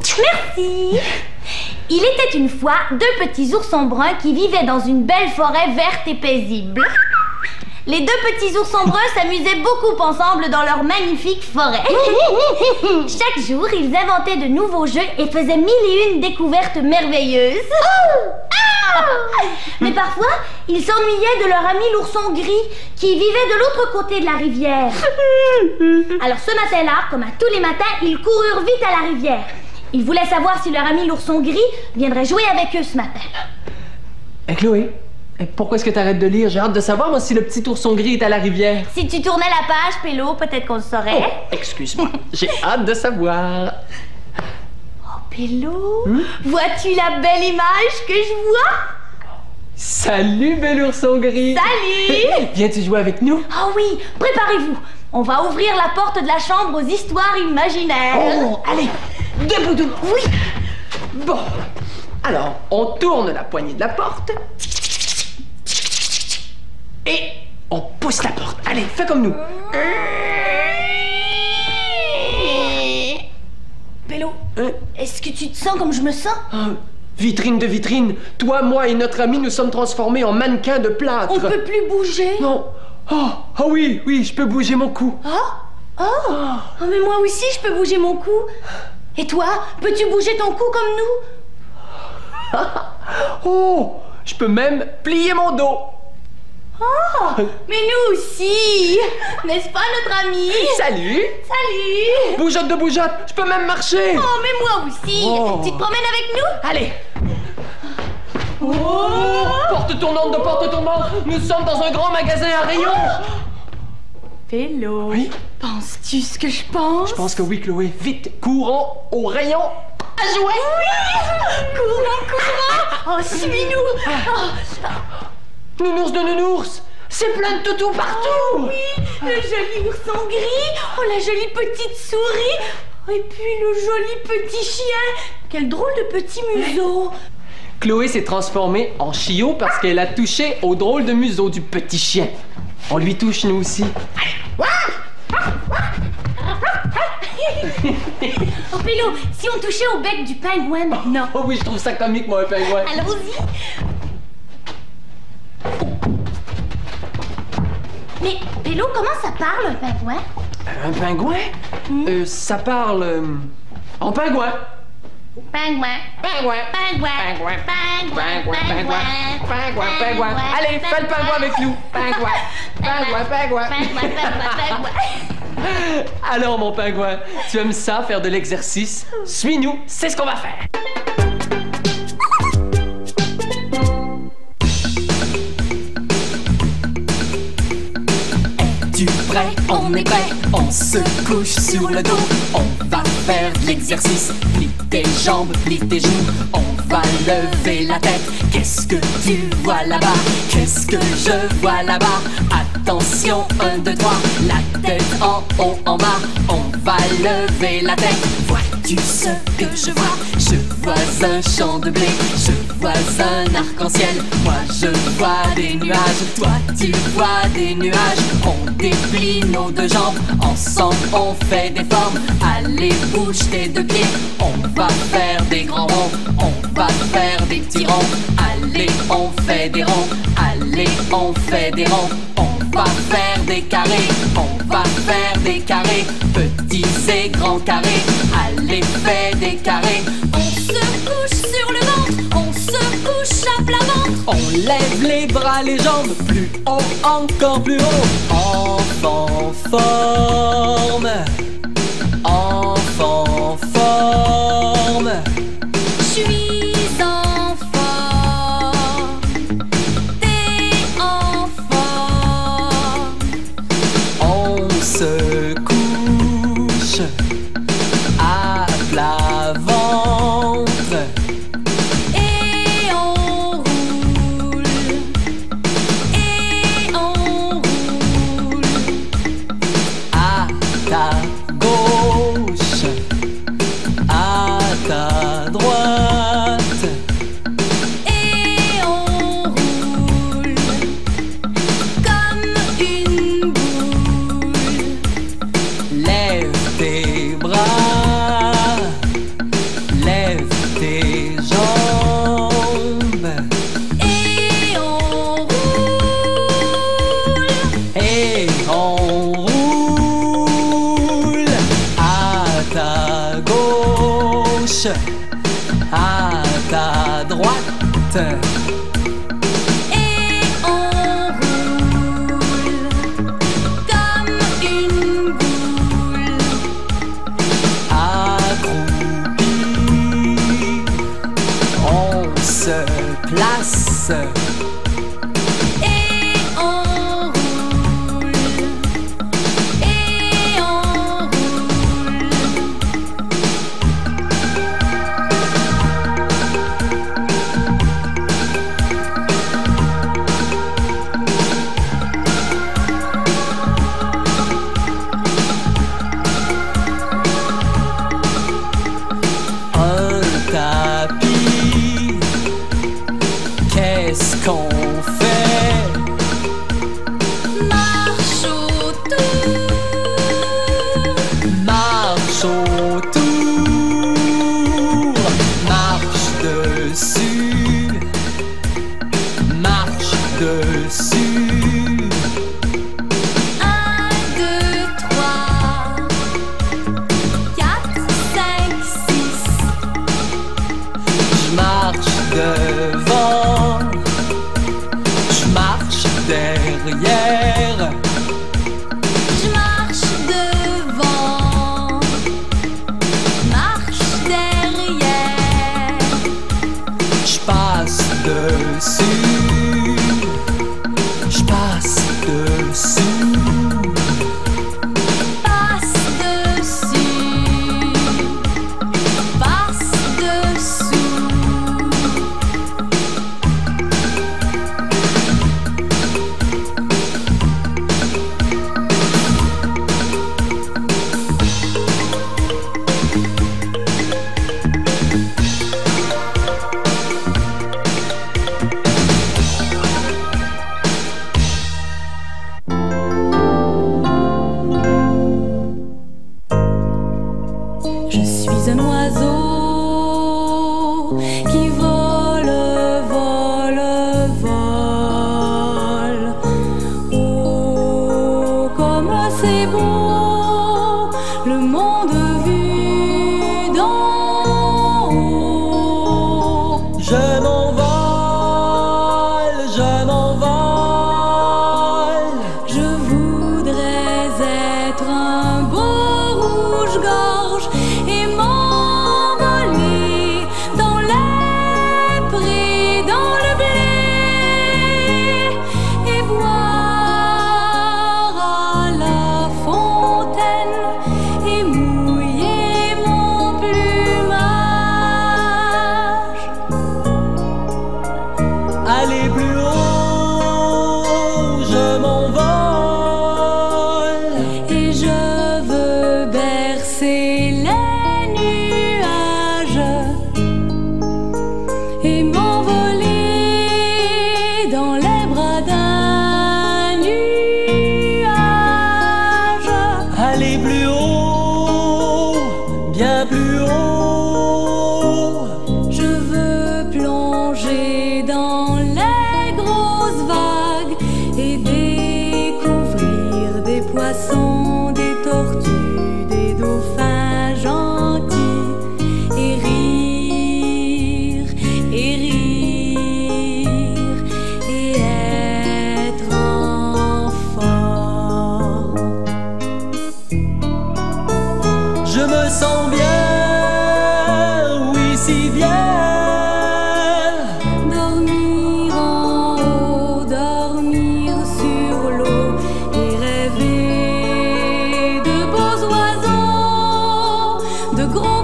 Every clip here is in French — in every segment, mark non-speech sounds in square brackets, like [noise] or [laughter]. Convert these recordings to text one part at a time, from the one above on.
Merci. Il était une fois deux petits oursons bruns qui vivaient dans une belle forêt verte et paisible. Les deux petits oursons bruns s'amusaient beaucoup ensemble dans leur magnifique forêt. [laughs] Chaque jour, ils inventaient de nouveaux jeux et faisaient mille et une découvertes merveilleuses. Ah Mais parfois, ils s'ennuyaient de leur ami l'ourson gris qui vivait de l'autre côté de la rivière. [laughs] Alors ce matin-là, comme à tous les matins, ils coururent vite à la rivière. Ils voulaient savoir si leur ami l'ourson gris viendrait jouer avec eux ce matin. Eh Chloé, eh, pourquoi est-ce que t'arrêtes de lire? J'ai hâte de savoir, moi, si le petit ourson gris est à la rivière. Si tu tournais la page, Pélo, peut-être qu'on le saurait. Oh, excuse-moi. [laughs] J'ai hâte de savoir. Oh, Pélo, vois-tu la belle image que je vois? Salut, bel ourson gris. Salut [laughs] Viens-tu jouer avec nous? Oh oui, préparez-vous. On va ouvrir la porte de la chambre aux histoires imaginaires. Oh, allez, debout, debout. Oui, Bon. Alors, on tourne la poignée de la porte. Et on pousse la porte. Allez, fais comme nous. Pélo, Hein? est-ce que tu te sens comme je me sens? Ah, vitrine de vitrine, toi, moi et notre ami, nous sommes transformés en mannequins de plâtre. On peut plus bouger. Non. Oh, ah oui, oui, je peux bouger mon cou. Oh Oh Oh, mais moi aussi, je peux bouger mon cou. Et toi, peux-tu bouger ton cou comme nous? [laughs] Oh, je peux même plier mon dos. Oh Mais nous aussi N'est-ce pas, notre ami? Salut. Salut Bougeotte de bougeotte, je peux même marcher. Oh, mais moi aussi Oh. Tu te promènes avec nous? Allez. Oh, porte tournante de porte tournante, nous sommes dans un grand magasin à rayons. Pélo, Oui, penses-tu ce que je pense? Je pense que oui, Chloé. Vite, courons au rayon. À jouer. [laughs] Courons, courons Oh, suis-nous. Oh, Nounours de nounours, c'est plein de toutous partout. Oui, le joli ourson gris. Oh, la jolie petite souris. Et puis le joli petit chien. Quel drôle de petit museau. Chloé s'est transformée en chiot parce qu'elle a touché au drôle de museau du petit chien. On lui touche nous aussi. Oh, Pélo, si on touchait au bec du pingouin maintenant Oh oui, je trouve ça comique, moi, un pingouin. Allons-y. Mais, Pélo, comment ça parle, un pingouin Un pingouin Euh, ça parle euh, en pingouin. Pingouin. Pingouin. Pingouin. Pingouin. Pingouin. Pingouin, pingouin, pingouin, pingouin. Allez, fais le pingouin avec nous. Pingouin, pingouin, pingouin. Pingouin, pingouin, pingouin. [laughs] Alors, mon pingouin, tu aimes ça, faire de l'exercice? Suis-nous, c'est ce qu'on va faire. Tu prêt? On est prêt, on se couche sur le dos. On va faire l'exercice. Plie tes jambes, plie tes genoux. On va lever la tête. Qu'est-ce que tu vois là-bas? Qu'est-ce que je vois là-bas? Attention, un, deux, trois. La tête en haut, en bas. On va lever la tête. Vois-tu ce que je vois? Je vois un champ de blé. Je vois un arc-en-ciel. Moi, je vois des nuages. Toi, tu vois des nuages. On déplie nos deux jambes. Ensemble, on fait des formes. Allez, bouge tes deux pieds. On va faire des grands ronds. On va faire des petits ronds. Allez, on fait des ronds. Allez, on fait des ronds. On va faire des carrés. On va faire des carrés. Petits et grands carrés. Allez, fais des carrés. On se couche sur le ventre, on se couche à plat ventre. On lève les bras, les jambes, plus haut, encore plus haut. Enfant forme, à ta droite. Et on roule comme une boule. Accroupi, on se place. que você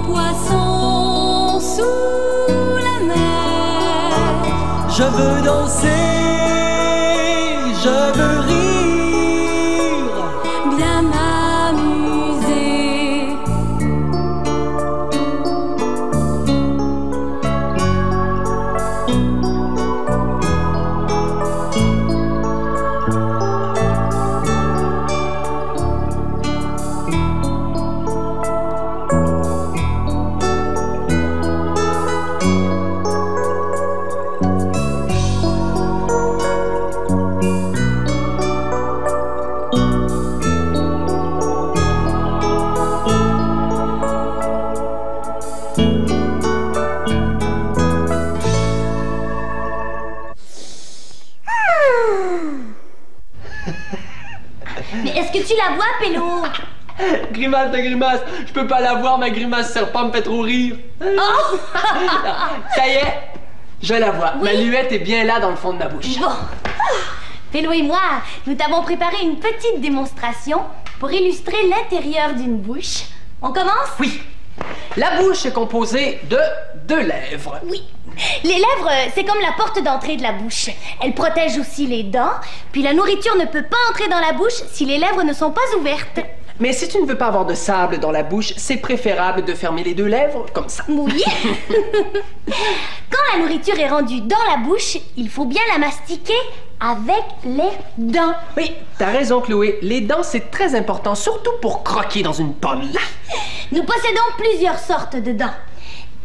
poisson sous la mer. Je veux danser. La vois, Pélo [laughs] Grimace de grimace, je peux pas la voir, ma grimace serpent me fait trop rire. Oh [laughs] Ça y est, je la vois. Ma luette est bien là dans le fond de ma bouche. Bon. Pélo et moi, nous t'avons préparé une petite démonstration pour illustrer l'intérieur d'une bouche. On commence? Oui. La bouche est composée de deux lèvres. Oui. Les lèvres, c'est comme la porte d'entrée de la bouche. Elles protègent aussi les dents, puis la nourriture ne peut pas entrer dans la bouche si les lèvres ne sont pas ouvertes. Mais si tu ne veux pas avoir de sable dans la bouche, c'est préférable de fermer les deux lèvres comme ça. Oui. [laughs] [laughs] Quand la nourriture est rendue dans la bouche, il faut bien la mastiquer avec les dents. Oui, t'as raison, Chloé. Les dents, c'est très important, surtout pour croquer dans une pomme. Nous possédons plusieurs sortes de dents.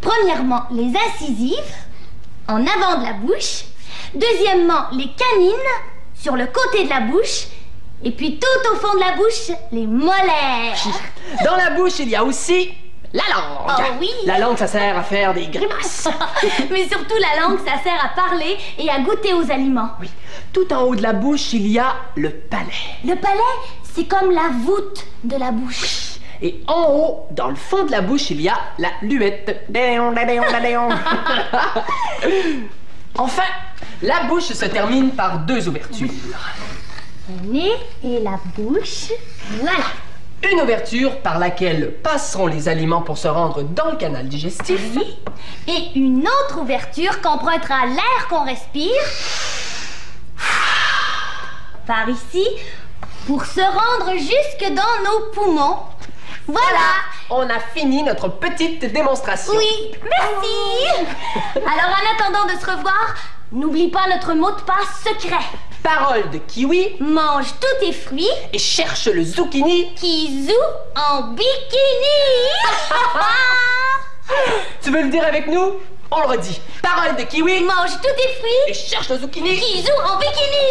Premièrement, les incisives, en avant de la bouche. Deuxièmement, les canines, sur le côté de la bouche. Et puis tout au fond de la bouche, les molaires. Dans la bouche, il y a aussi la langue. Oh oui. La langue, ça sert à faire des grimaces. [laughs] Mais surtout, la langue, ça sert à parler et à goûter aux aliments. Oui. Tout en haut de la bouche, il y a le palais. Le palais, c'est comme la voûte de la bouche. Et en haut, dans le fond de la bouche, il y a la luette. [laughs] enfin, la bouche se termine par deux ouvertures. Le nez et la bouche. Voilà. Une ouverture par laquelle passeront les aliments pour se rendre dans le canal digestif. Et une autre ouverture qu'empruntera l'air qu'on respire par ici pour se rendre jusque dans nos poumons. Voilà. On a fini notre petite démonstration. Oui, merci. [laughs] Alors en attendant de se revoir, n'oublie pas notre mot de passe secret. Parole de kiwi Mange tous tes fruits et cherche le zucchini. qui zouent en bikini. [laughs] Tu veux le dire avec nous? On le redit. Parole de kiwi Mange tous tes fruits et cherche le zucchini. qui zouent en bikini.